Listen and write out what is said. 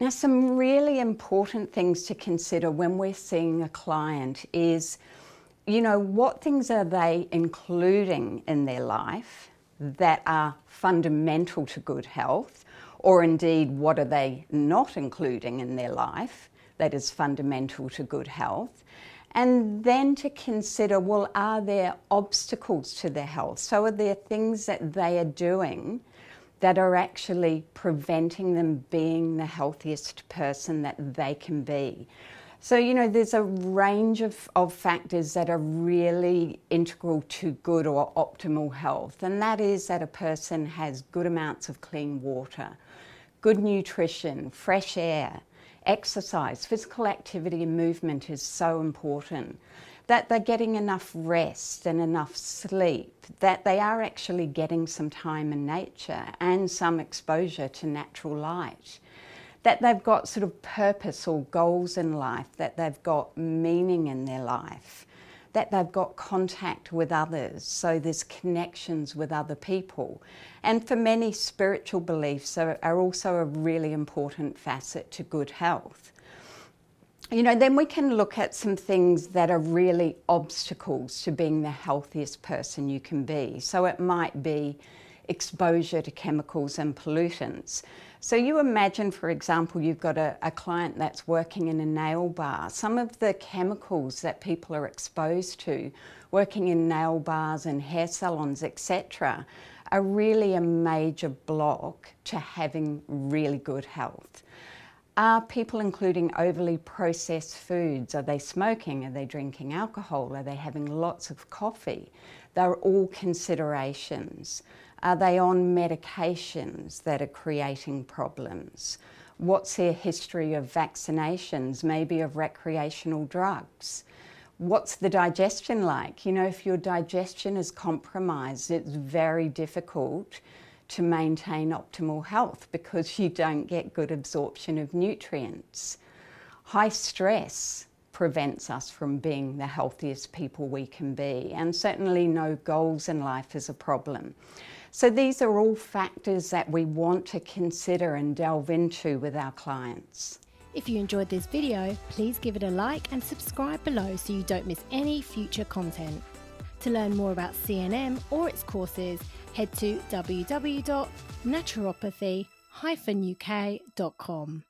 Now, some really important things to consider when we're seeing a client is, you know, what things are they including in their life that are fundamental to good health, or indeed, what are they not including in their life that is fundamental to good health? And then to consider well, are there obstacles to their health? So, are there things that they are doing that are actually preventing them being the healthiest person that they can be. So, you know, there's a range of, of factors that are really integral to good or optimal health, and that is that a person has good amounts of clean water, good nutrition, fresh air, exercise, physical activity, and movement is so important that they're getting enough rest and enough sleep, that they are actually getting some time in nature and some exposure to natural light, that they've got sort of purpose or goals in life, that they've got meaning in their life, that they've got contact with others, so there's connections with other people. And for many, spiritual beliefs are, are also a really important facet to good health you know, then we can look at some things that are really obstacles to being the healthiest person you can be. So it might be exposure to chemicals and pollutants. So you imagine, for example, you've got a, a, client that's working in a nail bar. Some of the chemicals that people are exposed to working in nail bars and hair salons, etc., are really a major block to having really good health. Are people including overly processed foods? Are they smoking? Are they drinking alcohol? Are they having lots of coffee? They're all considerations. Are they on medications that are creating problems? What's their history of vaccinations, maybe of recreational drugs? What's the digestion like? You know, if your digestion is compromised, it's very difficult to maintain optimal health because you don't get good absorption of nutrients. High stress prevents us from being the healthiest people we can be, and certainly no goals in life is a problem. So, these are all factors that we want to consider and delve into with our clients. If you enjoyed this video, please give it a like and subscribe below so you don't miss any future content. To learn more about CNM or its courses, head to www.naturopathy-uk.com.